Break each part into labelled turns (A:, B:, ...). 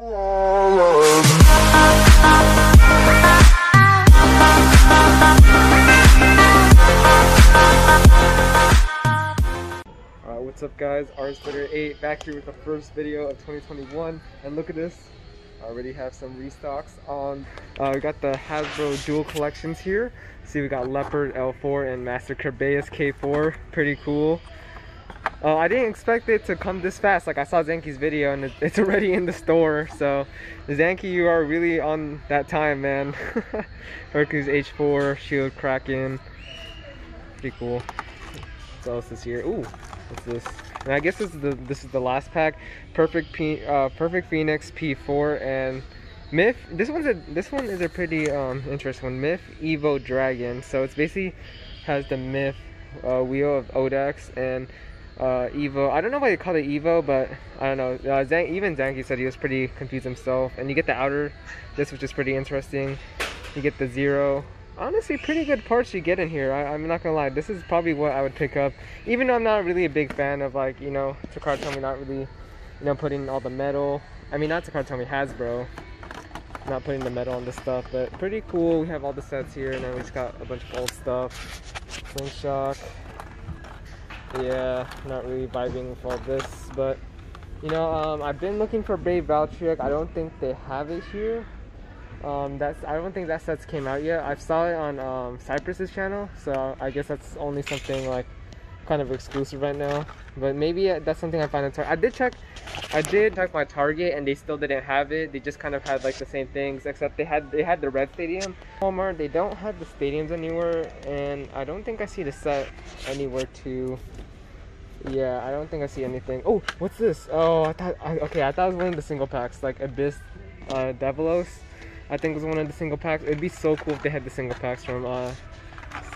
A: What's up guys? RSblader8 back here with the first video of 2021 and look at this. I already have some restocks on. Uh, we got the Hasbro dual collections here. See we got Leopard L4 and Master Kerbeus K4. Pretty cool. Uh, I didn't expect it to come this fast. Like I saw Zankye's video and it's already in the store. So Zankye, you are really on that time, man. Hercules H4, Shield Kraken. Pretty cool. What else is here? Ooh, what's this? And I guess this is the this is the last pack. Perfect P, uh, Perfect Phoenix P4 and Myth. This one's a this one is a pretty um, interesting one. Myth Evo Dragon. So it's basically has the Myth uh, wheel of Odax and uh, Evo. I don't know why they call it Evo, but I don't know. Uh, Zan even Zankye said he was pretty confused himself. And you get the outer, this which is pretty interesting. You get the zero honestly pretty good parts you get in here. I, am not gonna lie, this is probably what I would pick up. Even though I'm not really a big fan of like, you know, Takara Tomy not really, you know, putting all the metal. I mean, not Takara Tomy, Hasbro. Not putting the metal on the stuff, but pretty cool. We have all the sets here, and then we just got a bunch of old stuff. Slingshot. Yeah, not really vibing with all this, but you know, um, I've been looking for Brave Valtryek. I don't think they have it here. Um, that's I don't think that sets came out yet. I saw it on um, Cypress's channel, so I guess that's only something like kind of exclusive right now. But maybe that's something I find on Target. I did check, I did check my Target, and they still didn't have it. They just kind of had like the same things, except they had they had the red stadium. Walmart, they don't have the stadiums anywhere, and I don't think I see the set anywhere too. Yeah, I don't think I see anything. Oh, what's this? Oh, I thought I, okay, I thought it was one of the single packs, like Abyss, uh, Devolos. I think it was one of the single packs. It'd be so cool if they had the single packs from uh,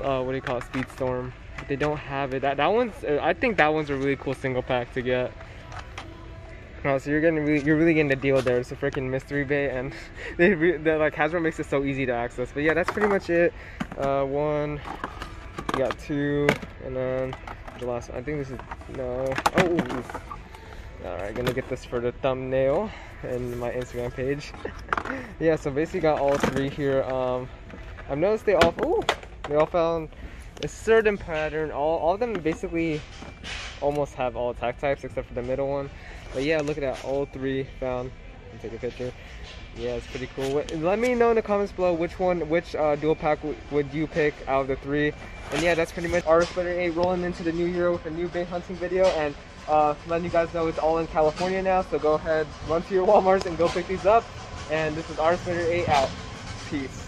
A: uh what do you call it, Speedstorm. They don't have it. That that one's I think that one's a really cool single pack to get. Oh, so you're getting really, you're really getting the deal there. It's a freaking mystery bait, and they, they like Hasbro makes it so easy to access. But yeah, that's pretty much it. Uh, one, you got two, and then the last one. I think this is no. Oh, all right, gonna get this for the thumbnail and my Instagram page. yeah, so basically got all three here. Um, I've noticed they all, ooh, they all found a certain pattern. All, all of them basically almost have all attack types except for the middle one. But yeah, look at that, all three found. Take a picture. Yeah, it's pretty cool. Let me know in the comments below which one, which uh, dual pack would you pick out of the three. And yeah, that's pretty much RSblader8 rolling into the new year with a new bait hunting video. And uh, letting you guys know it's all in California now, so go ahead, run to your Walmarts and go pick these up. And this is RSblader8 out. Peace.